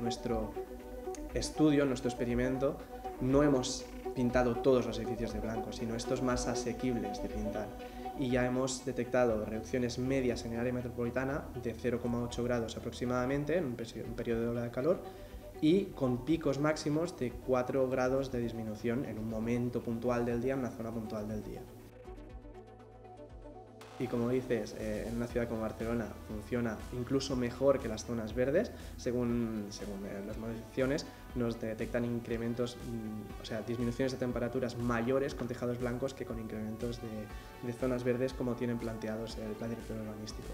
Nuestro estudio, nuestro experimento, no hemos pintado todos los edificios de blanco, sino estos más asequibles de pintar. Y ya hemos detectado reducciones medias en el área metropolitana de 0,8 grados aproximadamente en un periodo de ola de calor y con picos máximos de 4 grados de disminución en un momento puntual del día, en una zona puntual del día. Y como dices, eh, en una ciudad como Barcelona funciona incluso mejor que las zonas verdes, según, según eh, las modificaciones, nos detectan incrementos, mm, o sea, disminuciones de temperaturas mayores con tejados blancos que con incrementos de, de zonas verdes como tienen planteados el plan director urbanístico.